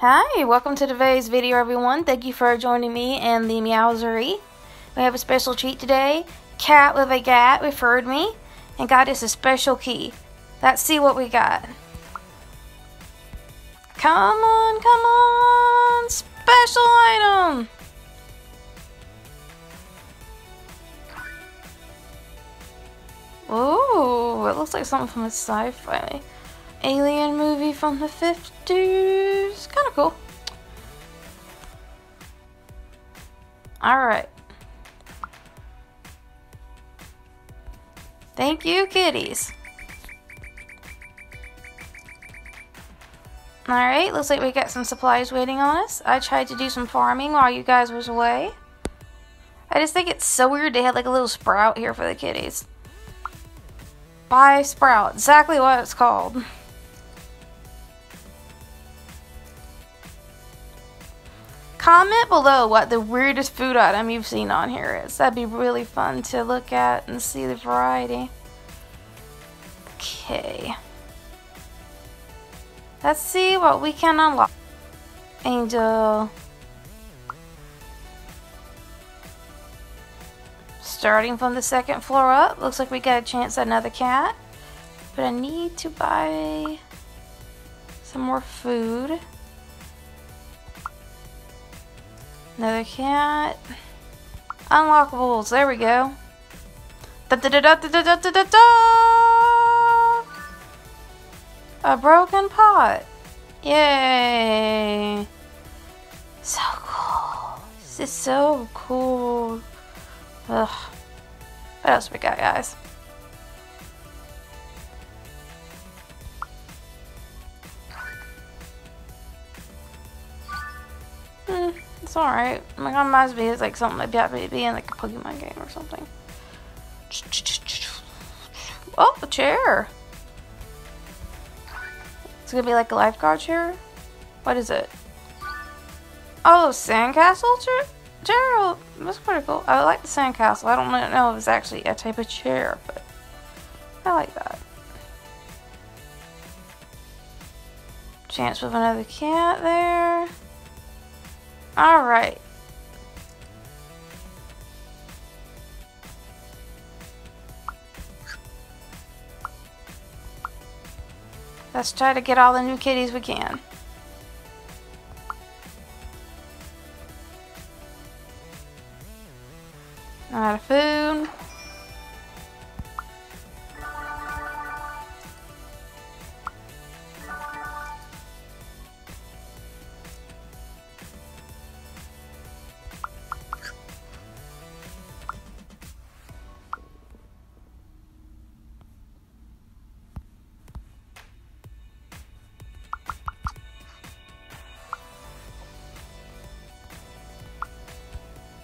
Hi, welcome to today's video everyone. Thank you for joining me in the Meowsiry. We have a special treat today. Cat with a Gat referred me and got us a special key. Let's see what we got. Come on, come on! Special item! Ooh, it looks like something from a sci-fi alien movie from the 50s. Kind of cool. Alright. Thank you, kitties. Alright, looks like we got some supplies waiting on us. I tried to do some farming while you guys was away. I just think it's so weird they had like a little sprout here for the kitties. Buy sprout, exactly what it's called. Comment below what the weirdest food item you've seen on here is. That'd be really fun to look at and see the variety. Okay. Let's see what we can unlock. Angel. Starting from the second floor up, looks like we got a chance at another cat. But I need to buy some more food. Another cat. Unlockables, there we go. Da da da da da da da da da! A broken pot. Yay! So cool. This is so cool. Ugh. What else we got, guys? It's alright. My god reminds me it's like something like that be in like a Pokemon game or something. Oh, a chair. It's gonna be like a lifeguard chair? What is it? Oh, sandcastle chair? Chair? That's pretty cool. I like the sandcastle. I don't know if it's actually a type of chair, but I like that. Chance with another cat there. Alright. Let's try to get all the new kitties we can. Out of food.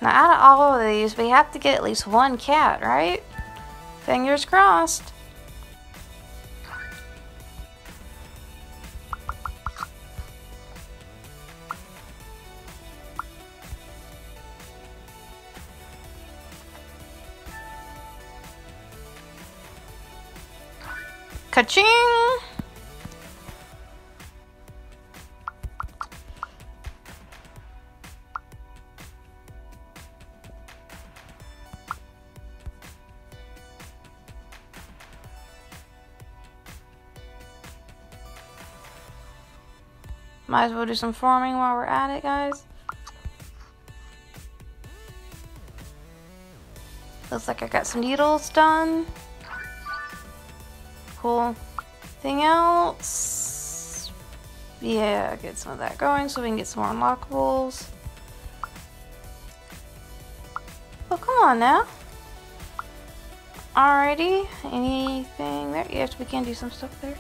Now, out of all of these, we have to get at least one cat, right? Fingers crossed. Ka-ching! Might as well do some farming while we're at it, guys. Looks like I got some needles done. Cool. Thing else? Yeah, get some of that going so we can get some more unlockables. Oh, come on now. Alrighty. Anything there? Yes, we can do some stuff there.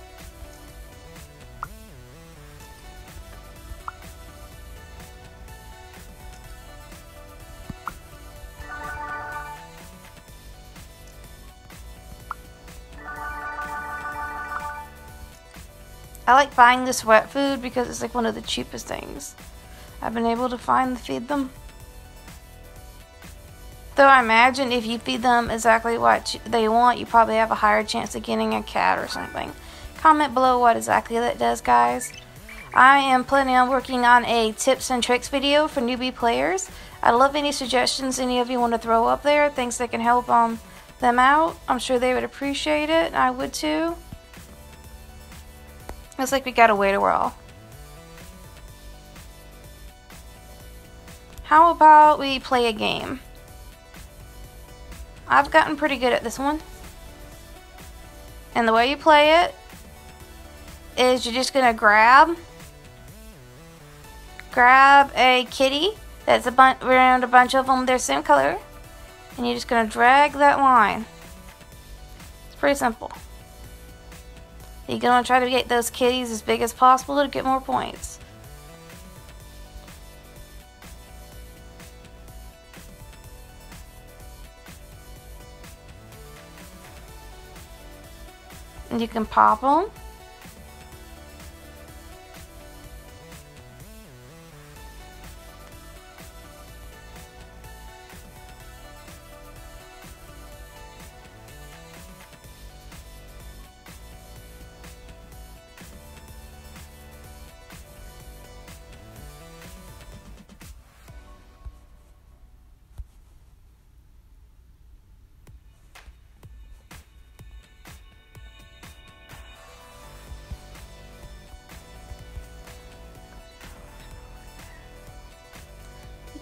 I like buying this wet food because it's like one of the cheapest things. I've been able to find to feed them. Though I imagine if you feed them exactly what they want, you probably have a higher chance of getting a cat or something. Comment below what exactly that does, guys. I am planning on working on a tips and tricks video for newbie players. I'd love any suggestions any of you want to throw up there, things that can help um, them out. I'm sure they would appreciate it, and I would too. Looks like we gotta wait a. How about we play a game? I've gotten pretty good at this one. And the way you play it is you're just gonna grab grab a kitty that's a bunch around a bunch of them they're same color and you're just gonna drag that line it's pretty simple you're gonna try to get those kitties as big as possible to get more points. And you can pop them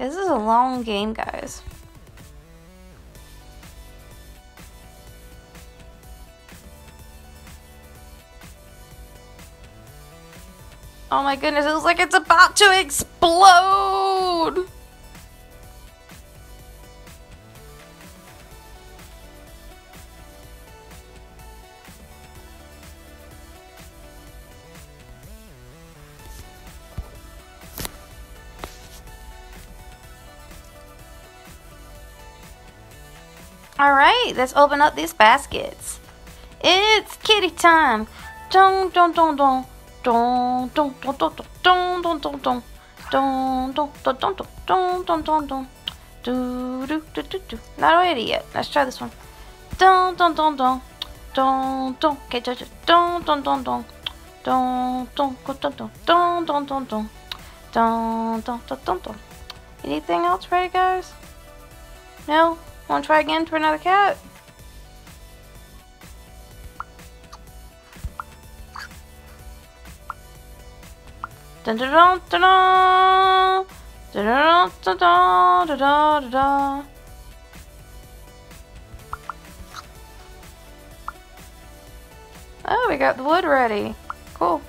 This is a long game, guys. Oh my goodness, it looks like it's about to explode! Alright, let's open up these baskets. It's kitty time. Dun dun dun dun. Dun dun dun dun dun dun dun dun. Dun dun dun dun dun dun dun dun. Do do do do do. Not ready yet. Let's try this one. Dun dun dun dun. Dun dun. Okay, judge dun dun dun. Dun dun dun dun dun dun dun dun. Dun dun dun dun dun. Anything else ready, guys? No? Want to try again for another cat? Dun dun dun dun dun dun dun dun dun dun Oh, we got the wood ready. Cool.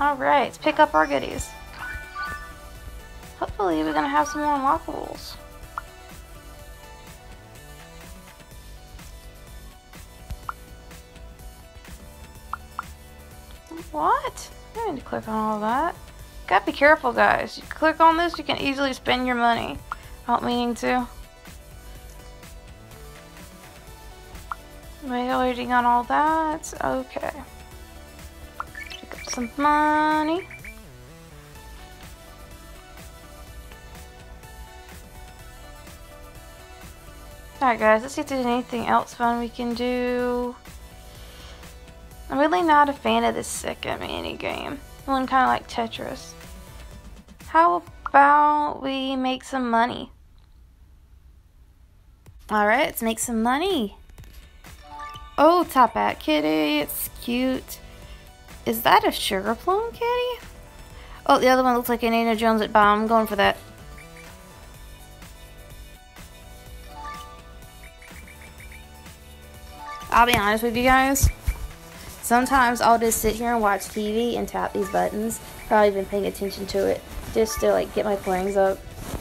Alright, let's pick up our goodies. Hopefully we're gonna have some more unlockables. What? I need to click on all that. Gotta be careful, guys. You click on this, you can easily spend your money. Not meaning to. i Waiting on all that. Okay. Pick up some money. Alright guys, let's see if there's anything else fun we can do. I'm really not a fan of this second mini game. One kind of like Tetris. How about we make some money? Alright, let's make some money. Oh, Top Hat Kitty, it's cute. Is that a Sugar Plum Kitty? Oh, the other one looks like an Indiana Jones at bomb. I'm going for that. I'll be honest with you guys. Sometimes I'll just sit here and watch TV and tap these buttons, probably even paying attention to it. just to like get my playings up.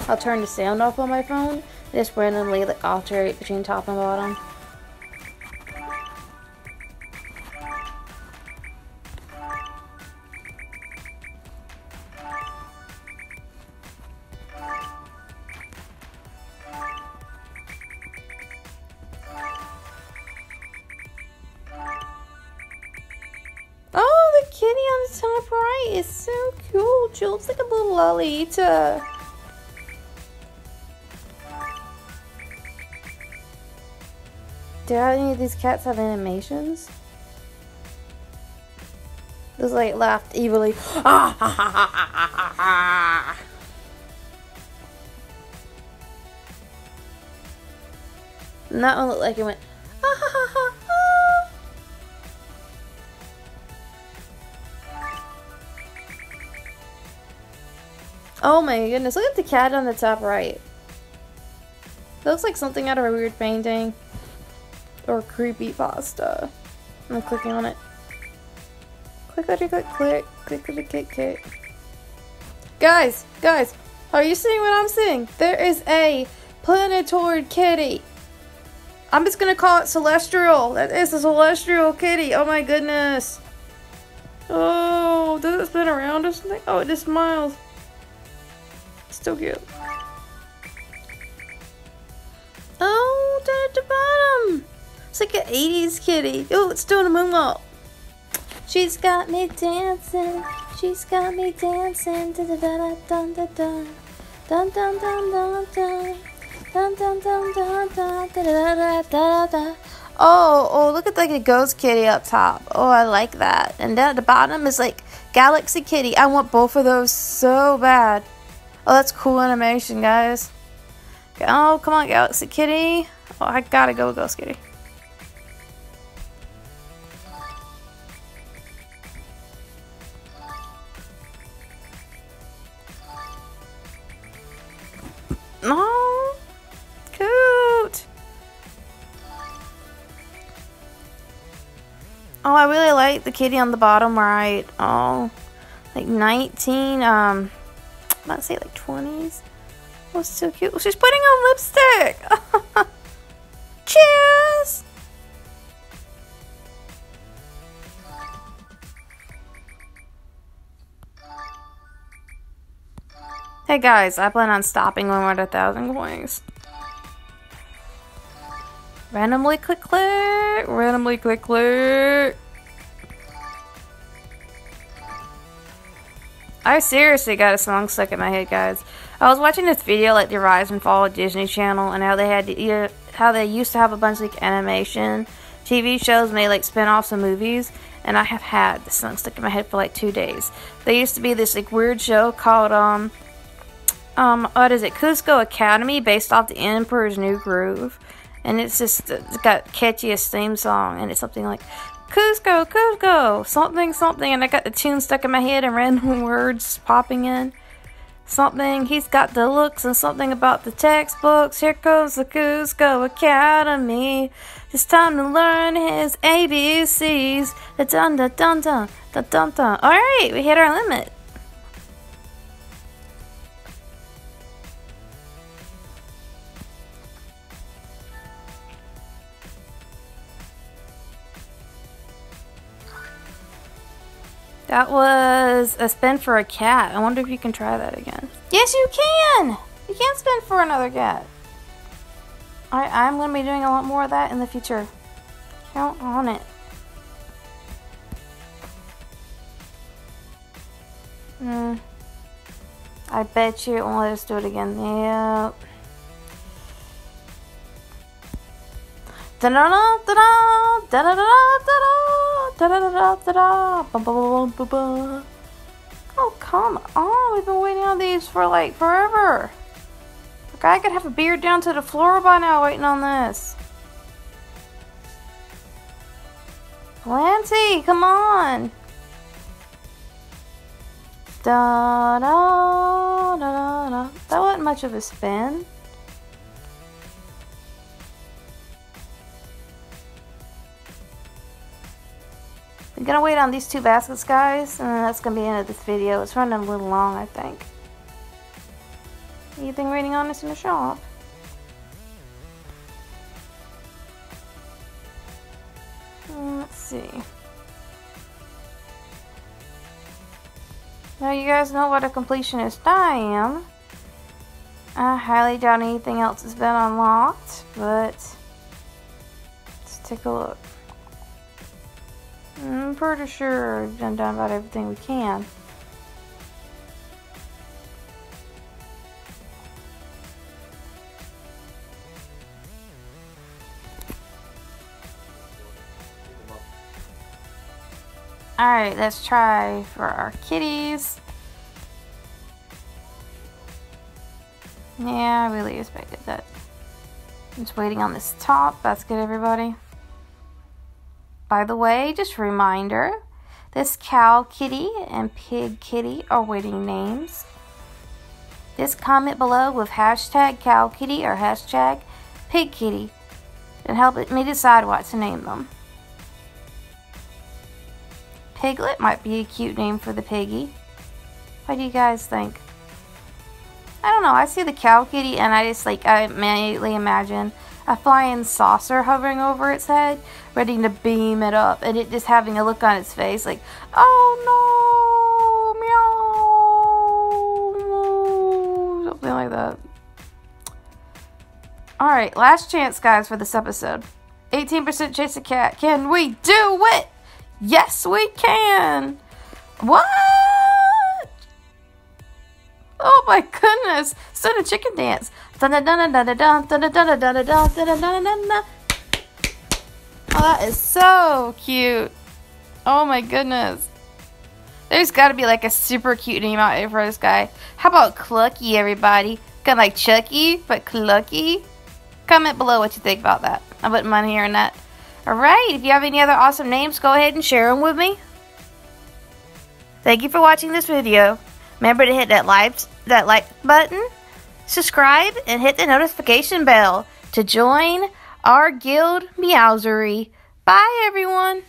I'll turn the sound off on my phone, just randomly like alternate between top and bottom. The top right is so cool. She looks like a little Lolita. Do any of these cats have animations? This like laughed evilly. and that one looked like it went. Oh my goodness, look at the cat on the top right. It looks like something out of a weird painting. Or creepy pasta. I'm clicking on it. Click, click, click, click, click, click, click, click. Guys, guys, are you seeing what I'm seeing? There is a planetoid kitty. I'm just gonna call it Celestial. That is a Celestial kitty. Oh my goodness. Oh, does it spin around or something? Oh, it just smiles. Still cute. Oh, down at the bottom. It's like an 80s kitty. Oh, it's doing a moonwalk. She's got me dancing. She's got me dancing. Da da da da da da. Dun dun dun dun dun. Dun dun dun dun dun da da da da da. Oh, oh, look at like a ghost kitty up top. Oh, I like that. And down at the bottom is like Galaxy Kitty. I want both of those so bad. Oh, that's cool animation, guys. Oh, come on, Galaxy Kitty. Oh, I gotta go Ghost Kitty. Oh, cute. Oh, I really like the kitty on the bottom right. Oh, like 19, um, might say like 20s. Oh, so cute. Oh, she's putting on lipstick. Cheers. Hey guys, I plan on stopping when we're at a thousand coins. Randomly click click, randomly click click. I seriously got a song stuck in my head, guys. I was watching this video, like the Rise and Fall of Disney Channel, and how they had to, how they used to have a bunch of like animation TV shows made like spin-offs of movies, and I have had the song stuck in my head for like two days. There used to be this like weird show called um um what is it Kuzco Academy, based off the Emperor's New Groove, and it's just it's got catchiest theme song, and it's something like Kuzco, Kuzco, something, something, and I got the tune stuck in my head and random words popping in. Something, he's got the looks and something about the textbooks. Here comes the Kuzco Academy. It's time to learn his ABCs. Da dun da dun dun da dun dun. Alright, we hit our limit. That was a spin for a cat. I wonder if you can try that again. Yes, you can! You can spin for another cat. I'm going to be doing a lot more of that in the future. Count on it. Hmm. I bet you it won't let us do it again. Yep. Da-da-da, da-da, da-da-da-da-da. Da da da da da da. da da da da da. Ba, ba, ba, ba, ba. Oh, come on. We've been waiting on these for like forever. Like, I could have a beard down to the floor by now waiting on this. Lancy, come on. Da da da da da. That wasn't much of a spin. Gonna wait on these two baskets, guys, and that's gonna be the end of this video. It's running a little long, I think. Anything waiting on us in the shop? Hmm, let's see. Now you guys know what a completionist I am. I highly doubt anything else has been unlocked, but let's take a look. I'm pretty sure we've done, about everything we can. Alright, let's try for our kitties. Yeah, I really expected that. Just waiting on this top. That's good, everybody. By the way, just a reminder, this cow kitty and pig kitty are waiting names. Just comment below with hashtag cow kitty or hashtag pig kitty and help me decide what to name them. Piglet might be a cute name for the piggy. What do you guys think? I don't know. I see the cow kitty and I just like, I immediately imagine a flying saucer hovering over its head, ready to beam it up, and it just having a look on its face like, oh no, meow, something like that. Alright, last chance, guys, for this episode. 18% chase a cat. Can we do it? Yes, we can. What? Oh my goodness! So a chicken dance. Oh, that is so cute. Oh my goodness. There's got to be like a super cute name out here for this guy. How about Clucky, everybody? Kind of like Chucky, but Clucky. Comment below what you think about that. I wouldn't mind hearing that. Alright, if you have any other awesome names, go ahead and share them with me. Thank you for watching this video. Remember to hit that like, that like button, subscribe, and hit the notification bell to join our guild Meowsiry. Bye, everyone.